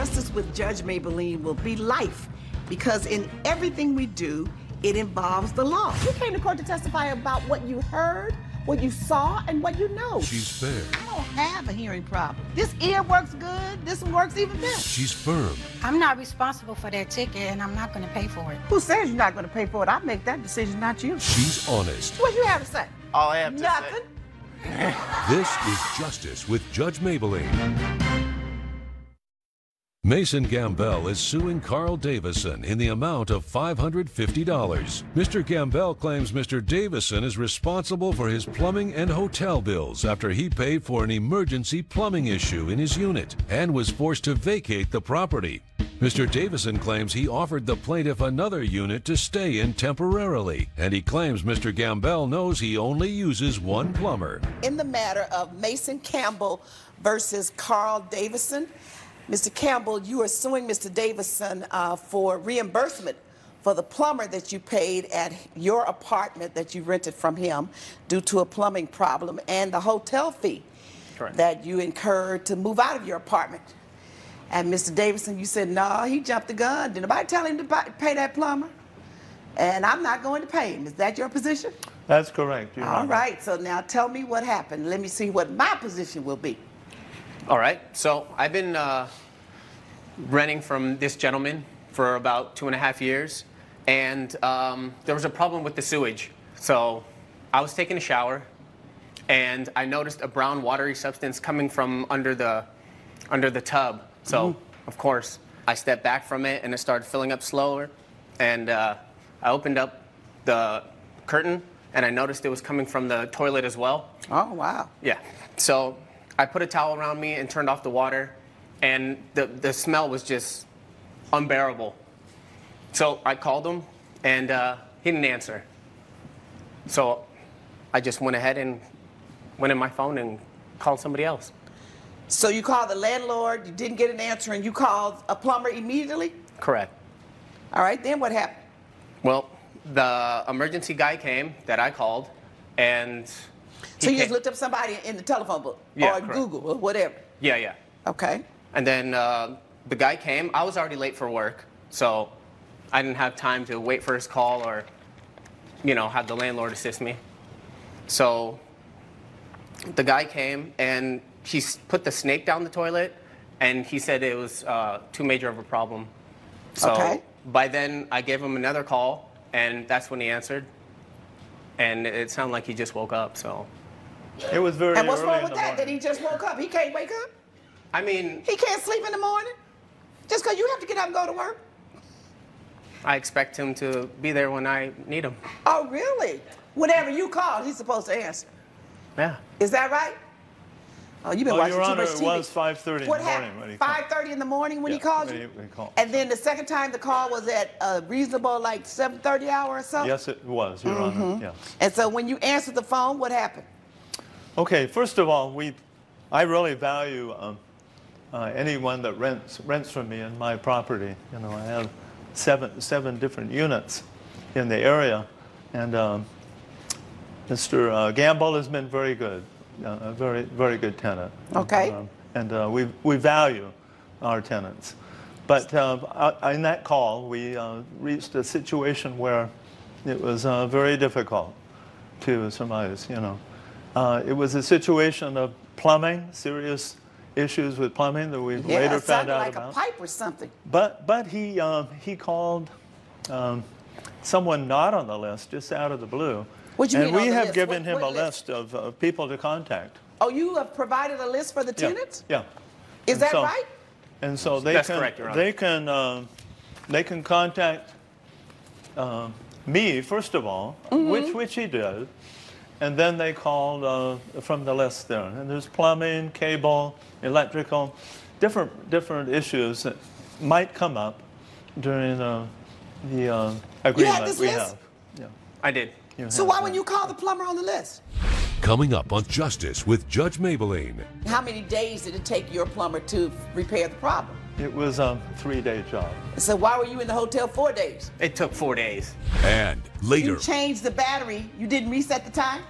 Justice with Judge Mablean will be life because in everything we do, it involves the law. You came to court to testify about what you heard, what you saw, and what you know. She's fair. I don't have a hearing problem. This ear works good. This one works even better. She's firm. I'm not responsible for that ticket, and I'm not going to pay for it. Who says you're not going to pay for it? I make that decision, not you. She's honest. What you have to say? All I have to Nothing. say. This is Justice with Judge Mablean. Mason Gambell is suing Carl Davison in the amount of $550. Mr. Gambell claims Mr. Davison is responsible for his plumbing and hotel bills after he paid for an emergency plumbing issue in his unit and was forced to vacate the property. Mr. Davison claims he offered the plaintiff another unit to stay in temporarily, and he claims Mr. Gambell knows he only uses one plumber. In the matter of Mason Campbell versus Carl Davison, Mr. Campbell, you are suing Mr. Davison uh, for reimbursement for the plumber that you paid at your apartment that you rented from him due to a plumbing problem and the hotel fee Correct. that you incurred to move out of your apartment. And Mr. Davison, you said, no, he jumped the gun. Did nobody tell him to buy, pay that plumber? And I'm not going to pay him. Is that your position? That's correct. All Honor. right, so now tell me what happened. Let me see what my position will be. All right. So I've been uh, renting from this gentleman for about two and a half years, and um, there was a problem with the sewage. So I was taking a shower, and I noticed a brown watery substance coming from under the under the tub. So of course I stepped back from it, and it started filling up slower. And uh, I opened up the curtain, and I noticed it was coming from the toilet as well. Oh, wow. Yeah. So I put a towel around me and turned off the water, and the, the smell was just unbearable. So I called him, and uh, he didn't answer. So I just went ahead and went in my phone and called somebody else. So you called the landlord, you didn't get an answer, and you called a plumber immediately? Correct. All right, then what happened? Well, the emergency guy came that I called, and So you just looked up somebody in the telephone book Yeah, or correct. Google or whatever. Yeah, yeah. Okay. And then uh, the guy came. I was already late for work, so I didn't have time to wait for his call or, you know, have the landlord assist me. So the guy came and he put the snake down the toilet, and he said it was uh, too major of a problem. So Okay. by then, I gave him another call, and that's when he answered. And it sounded like he just woke up. So, It was very And what's early wrong in with the that? That he just woke up? He can't wake up? I mean, He can't sleep in the morning? Just because you have to get up and go to work? I expect him to be there when I need him. Oh, really? Whenever you call, he's supposed to answer. Yeah. Is that right? Oh, you've been Oh, watching Your too Honor, much it was 5:30 in What the morning happened? when he called. 5:30 in the morning when he called when you? he- when he called. And then the second time the call was at a reasonable, like 7:30 hour or so. Yes, it was, Your Mm-hmm. Honor. Yes. And so when you answered the phone, what happened? Okay, first of all, we, I really value um, uh, anyone that rents rents from me in my property. You know, I have seven seven different units in the area, and um, Mr. Uh, Gamble has been very good, a very very good tenant. Okay. Um, and uh, we we value our tenants, but uh, in that call we uh, reached a situation where it was uh, very difficult to surmise, you know. Uh, it was a situation of plumbing, serious issues with plumbing that we Yeah, later it found sounded out like about. a pipe or something. But but he um, he called um, someone not on the list just out of the blue. What you and mean on we have list? given What- him what a list? list of, of people to contact. Oh, you have provided a list for the tenants? Yeah. Is And that so- right? And so they That's can correct, Your Honor. they can um, they can contact um, me first of all, Mm-hmm. which which he did, and then they called uh, from the list there. And there's plumbing, cable, electrical, different different issues that might come up during uh, the uh, agreement this we list? have. Yeah. I did. You So why wouldn't you call the plumber on the list? Coming up on Justice with Judge Mablean. How many days did it take your plumber to repair the problem? It was a three-day job. So why were you in the hotel four days? It took four days. And later, You changed the battery. You didn't reset the time?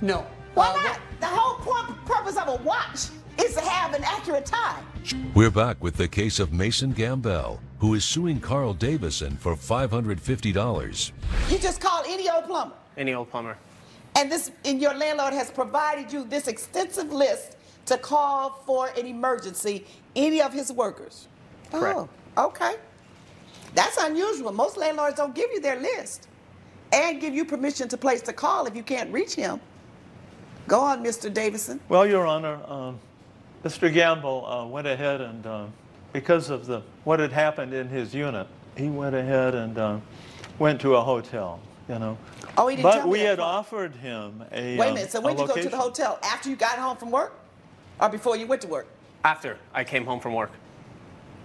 No. Why Uh, not? The whole point, purpose of a watch is to have an accurate time. We're back with the case of Mason Gambell, who is suing Carl Davison for $550. You just call any old plumber. Any old plumber. And this and your landlord has provided you this extensive list to call for an emergency any of his workers. Correct. Oh, okay. That's unusual. Most landlords don't give you their list and give you permission to place the call if you can't reach him. Go on, Mr. Davison. Well, Your Honor, um, Mr. Gamble uh, went ahead and, uh, because of the what had happened in his unit, he went ahead and uh, went to a hotel. You know. Oh, he didn't but tell me we that had part. offered him a. Wait a um, minute. So when did you go to the hotel? After you got home from work, or before you went to work? After I came home from work.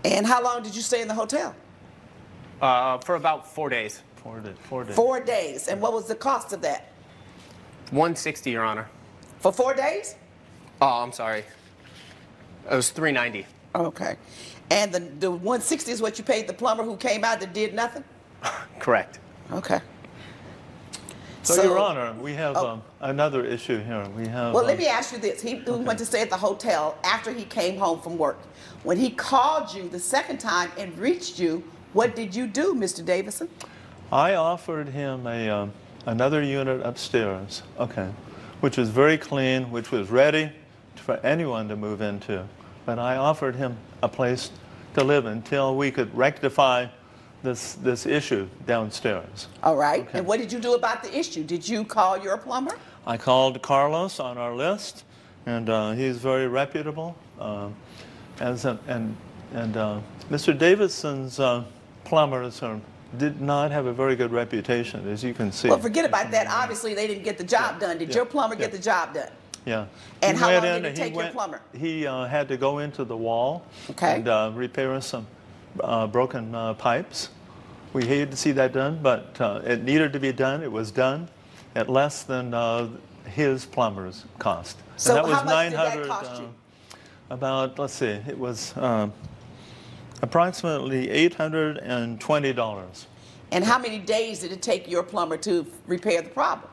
And how long did you stay in the hotel? Uh, for about four days. Four days. Four days. Four days. And what was the cost of that? 160, Your Honor. For four days? Oh, I'm sorry. It was 390. Okay. And the, the 160 is what you paid the plumber who came out that did nothing? Correct. Okay. So, Your Honor, we have Oh. um, another issue here. We have. Well, let um, me ask you this. He, he went to stay at the hotel after he came home from work. When he called you the second time and reached you, what did you do, Mr. Davison? I offered him a, um, another unit upstairs, okay, which was very clean, which was ready for anyone to move into. But I offered him a place to live until we could rectify this, this issue downstairs. All right. Okay. And what did you do about the issue? Did you call your plumber? I called Carlos on our list, and uh, he's very reputable. Uh, as a, and and uh, Mr. Davidson's uh, plumbers are, did not have a very good reputation, as you can see. Well, forget about that. Obviously, they didn't get the job done. Did Yeah. your plumber Yeah. get the job done? Yeah. And He how long in did it take your plumber? He uh, had to go into the wall Okay. and uh, repair some broken uh, pipes. We hated to see that done, but uh, it needed to be done. It was done at less than uh, his plumber's cost. So and that was how much did that 900, cost you? uh, About, let's see, it was um, approximately $820. And how many days did it take your plumber to repair the problem?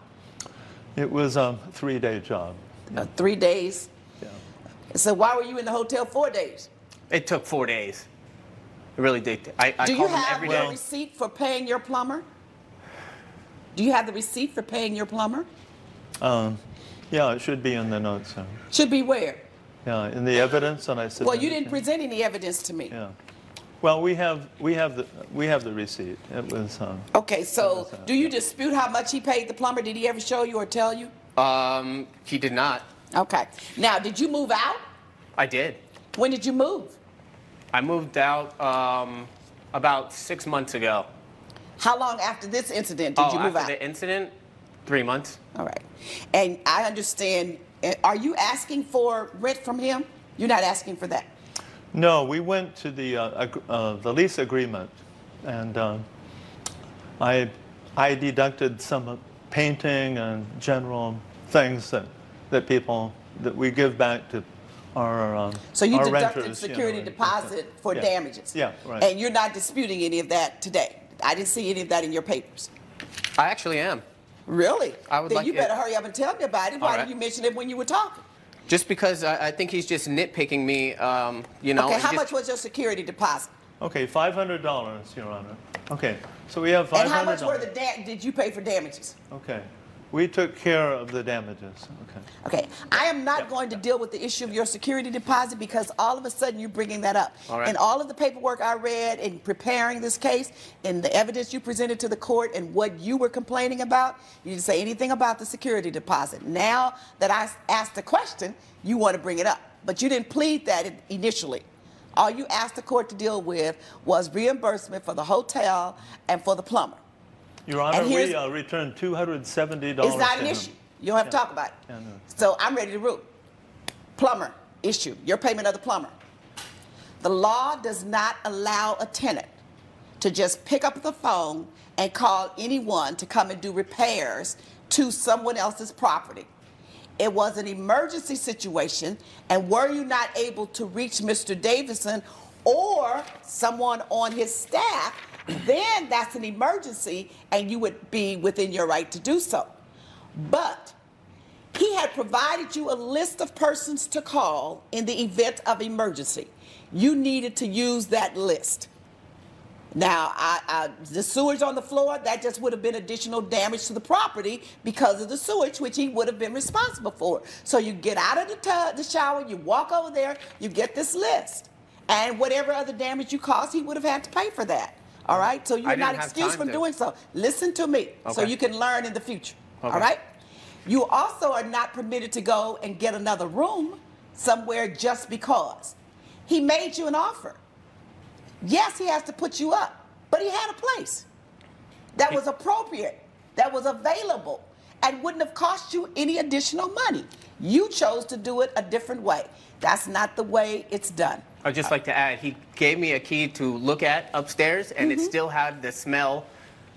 It was a three-day job. Uh, three days. Yeah. So why were you in the hotel four days? It took four days. It really did. I, I Do you have every the day. receipt for paying your plumber? Do you have the receipt for paying your plumber? Um, yeah, it should be in the notes. Should be where? Yeah, in the evidence, and I said. Well, you didn't present any evidence to me. Yeah. Well, we have, we have the, we have the receipt. It was, um, Okay, so was, uh, do you dispute how much he paid the plumber? Did he ever show you or tell you? Um, he did not. Okay. Now, did you move out? I did. When did you move? I moved out um, about six months ago. How long after this incident did oh, you move after out? the incident, three months. All right. And I understand, uh, are you asking for rent from him? You're not asking for that. no, we went to the, uh, uh, the lease agreement, and um, I, I deducted some painting and general things that, that people, that we give back to our, um, So you our deducted renters, you know, security deposit for Yeah. damages? Yeah, right. And you're not disputing any of that today? I didn't see any of that in your papers. I actually am. Really? I would then like you it- better hurry up and tell me about it. Why All didn't you mention it when you were talking? Just because I, I think he's just nitpicking me, um, you know. okay, how just- much was your security deposit? Okay, $500, Your Honor. Okay, so we have $500. And how much were the da- did you pay for damages? Okay, we took care of the damages, okay. Okay, I am not going to deal with the issue of your security deposit because all of a sudden you're bringing that up. All right. And all of the paperwork I read in preparing this case, and the evidence you presented to the court, and what you were complaining about, you didn't say anything about the security deposit. Now that I asked the question, you want to bring it up, but you didn't plead that initially. All you asked the court to deal with was reimbursement for the hotel and for the plumber. Your Honor, we uh, returned $270 It's not an issue. You don't have to talk about it. Yeah, no. So I'm ready to rule. Plumber issue, your payment of the plumber. The law does not allow a tenant to just pick up the phone and call anyone to come and do repairs to someone else's property. It was an emergency situation, and were you not able to reach Mr. Davison or someone on his staff, then that's an emergency and you would be within your right to do so. But He had provided you a list of persons to call in the event of emergency. You needed to use that list. Now, I, I, the sewage on the floor, that just would have been additional damage to the property because of the sewage, which he would have been responsible for. So you get out of the, tub, the shower, you walk over there, you get this list. And whatever other damage you caused, he would have had to pay for that. All right? So you're didn't excused from to- doing so. Listen to me so you can learn in the future. All Okay. right? You also are not permitted to go and get another room somewhere just because. He made you an offer. Yes, he has to put you up, but he had a place that was appropriate, that was available, and wouldn't have cost you any additional money. You chose to do it a different way. That's not the way it's done. I'd just like to add, he gave me a key to look at upstairs, and Mm-hmm. it still had the smell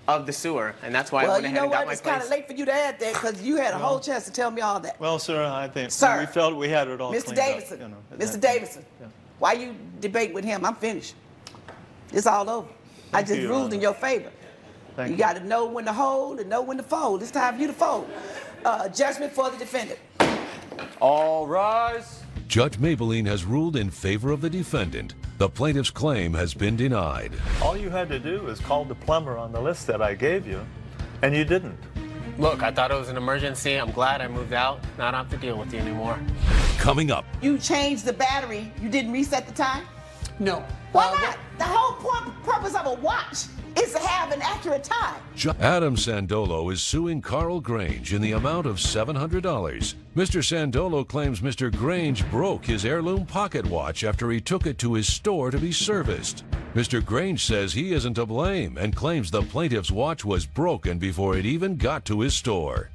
of the sewer, and that's why I Well, went you ahead know and got what? my It's kind of late for you to add that because you had a whole chance to tell me all that. Well, sir, I think Sir. we felt we had it all Mr. cleaned Davidson, up. you know, Mr. that- Davidson, Yeah. why you debate with him? I'm finished. It's all over. I just you, ruled Honor. in your favor. Thank you got to know when to hold and know when to fold. It's time for you to fold. Uh, judgment for the defendant. All rise. Judge Mablean has ruled in favor of the defendant. The plaintiff's claim has been denied. All you had to do was call the plumber on the list that I gave you, and you didn't. Look, I thought it was an emergency. I'm glad I moved out. Now I don't have to deal with you anymore. Coming up, You changed the battery. You didn't reset the time. No. Why Uh, not? The whole pur- purpose of a watch is to have an accurate time. Adam Sandolo is suing Carl Grange in the amount of $700. Mr. Sandolo claims Mr. Grange broke his heirloom pocket watch after he took it to his store to be serviced. Mr. Grange says he isn't to blame and claims the plaintiff's watch was broken before it even got to his store.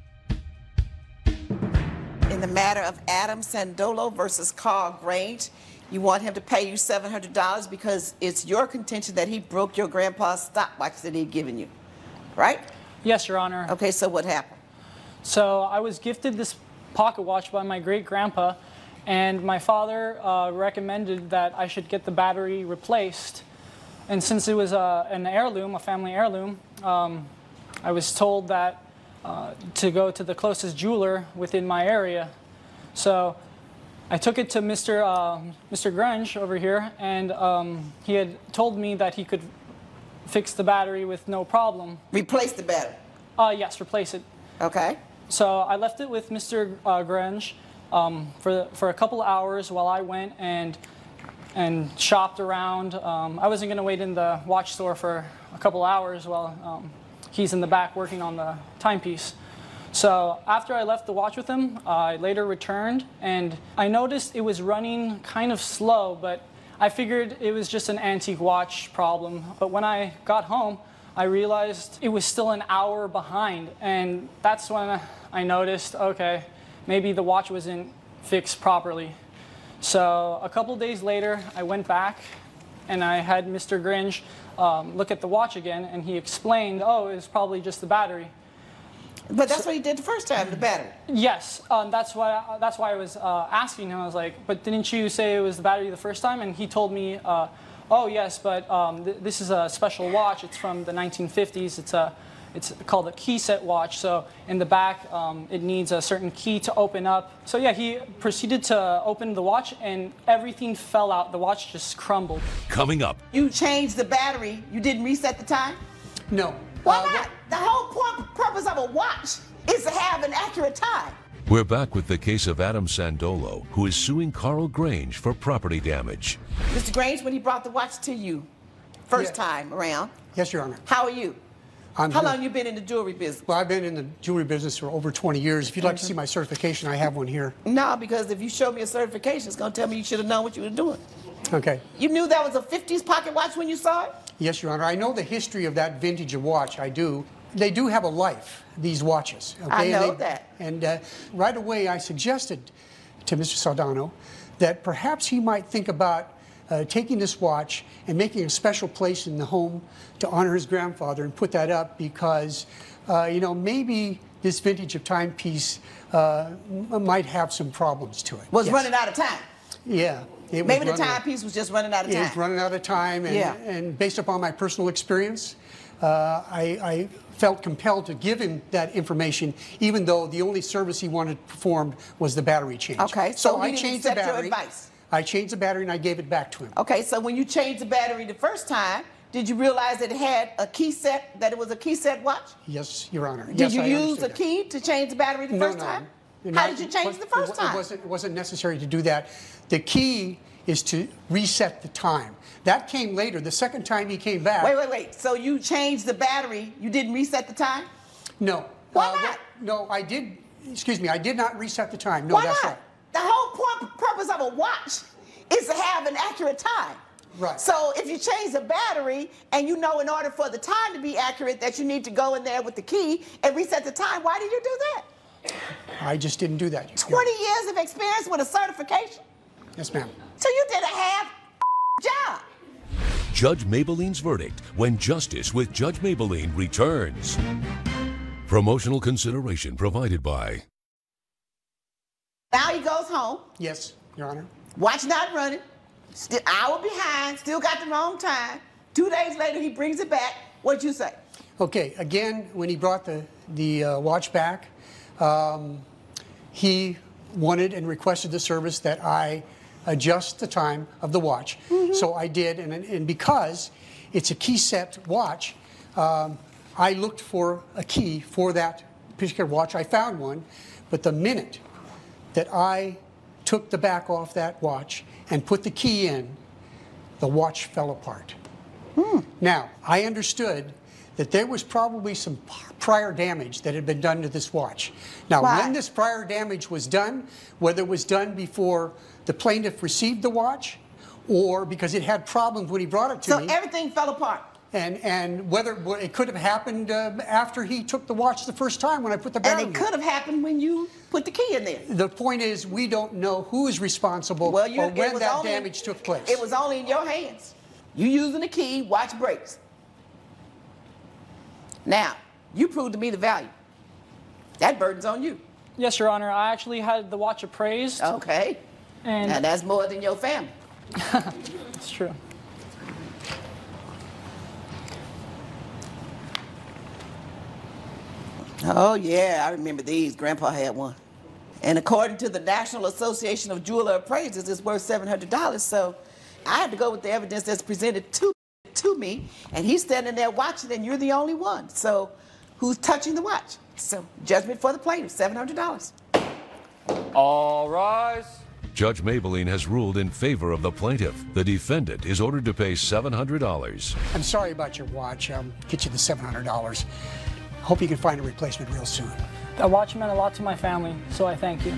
In the matter of Adam Sandolo versus Carl Grange, you want him to pay you $700 because it's your contention that he broke your grandpa's stopwatch that he'd given you, right? Yes, Your Honor. Okay, so what happened? So I was gifted this pocket watch by my great grandpa, and my father uh, recommended that I should get the battery replaced. And since it was uh, an heirloom, a family heirloom, um, I was told that uh, to go to the closest jeweler within my area. So I took it to Mr. Uh, Mr. Grunge over here, and um, he had told me that he could fix the battery with no problem. Replace the battery, Uh, yes, replace it. okay? So I left it with Mr. Uh, Grange um, for for a couple hours while I went and and shopped around. Um, I wasn't going to wait in the watch store for a couple hours while um, he's in the back working on the timepiece. So after I left the watch with him, I later returned and I noticed it was running kind of slow, but I figured it was just an antique watch problem. But when I got home, I realized it was still an hour behind, and that's when I noticed, okay, maybe the watch wasn't fixed properly. So a couple days later, I went back and I had Mr. Gringe um, look at the watch again, and he explained, oh, it was probably just the battery. But that's what he did the first time, the battery. Yes, um, that's why that's why I was uh, asking him. I was like, "But didn't you say it was the battery the first time?" And he told me, uh, "Oh yes, but um, th- this is a special watch. It's from the 1950s. It's a it's called a key set watch. So in the back, um, it needs a certain key to open up. So yeah, he proceeded to open the watch, and everything fell out. The watch just crumbled. Coming up, You changed the battery. You didn't reset the time. No. Why Uh, not? The whole pur- purpose of a watch is to have an accurate time. we're back with the case of Adam Sandolo, who is suing Carl Grange for property damage. Mr. Grange, when he brought the watch to you first Yeah. time around, Yes, Your Honor. how are you? I'm How long you been in the jewelry business? Well, I've been in the jewelry business for over 20 years. If you'd like Mm-hmm. to see my certification, I have one here. No, because if you show me a certification, it's gonna tell me you should have known what you were doing. Okay. You knew that was a 50s pocket watch when you saw it? Yes, Your Honor. I know the history of that vintage of watch. I do. They do have a life, these watches. Okay? I And know they- that. And uh, right away, I suggested to Mr. Saldano that perhaps he might think about uh, taking this watch and making a special place in the home to honor his grandfather and put that up because, uh, you know, maybe this vintage of timepiece uh, might have some problems to it. Was Yes. running out of time. Yeah. it was Maybe the timepiece was just running out of time. it was running out of time, and, Yeah. and based upon my personal experience, uh, I, I felt compelled to give him that information, even though the only service he wanted performed was the battery change. Okay, so he I changed the accept your battery. advice. I changed the battery and I gave it back to him. Okay, so when you changed the battery the first time, did you realize it had a key set, that it was a key set watch? Yes, Your Honor. Did yes, you I use a that. key to change the battery the No, first no. time? How did you change the first it, time? It wasn't, it wasn't necessary to do that. The key is to reset the time. That came later. The second time he came back. Wait, wait, wait. So you changed the battery, you didn't reset the time? No. Why Uh, not? No, I did. Excuse me. I did not reset the time. No, Why that's not? right. The whole point, purpose of a watch is to have an accurate time. Right. So if you change the battery and you know in order for the time to be accurate that you need to go in there with the key and reset the time, why did you do that? I just didn't do that. 20 years of experience with a certification. Yes, ma'am. So you did a half job. Judge Mablean's verdict when justice with Judge Mablean returns. Promotional consideration provided by Now he goes home, Yes, Your Honor. watch not running, still hour behind, still got the wrong time. Two days later he brings it back. What'd you say? Okay, again, when he brought the, the uh, watch back, um, he wanted and requested the service that I adjust the time of the watch. So I did, and, and because it's a key set watch, um, I looked for a key for that particular watch. I found one, but the minute that I took the back off that watch and put the key in, the watch fell apart. Hmm. Now, I understood that there was probably some prior damage that had been done to this watch. Now, when this prior damage was done, whether it was done before the plaintiff received the watch or because it had problems when he brought it to So me, everything fell apart. And, and whether it could have happened um, after he took the watch the first time when I put the And battery it could have happened when you put the key in there. The point is, we don't know who is responsible Well, you, or when that only- damage took place. It was only in your hands. You using the key, watch breaks. Now, you proved to me the value. That burden's on you. Yes, Your Honor. I actually had the watch appraised, Okay. and Now that's more than your family. it's true. Oh yeah, I remember these. Grandpa had one. And according to the National Association of Jeweler Appraisers, it's worth seven hundred dollars. So I had to go with the evidence that's presented to to me, and he's standing there watching, and you're the only one. So who's touching the watch? So judgment for the plaintiff, seven hundred dollars. All rise. Judge Mablean has ruled in favor of the plaintiff. The defendant is ordered to pay $700. I'm sorry about your watch. I'll get you the $700. Hope you can find a replacement real soon. The watch meant a lot to my family, so I thank you.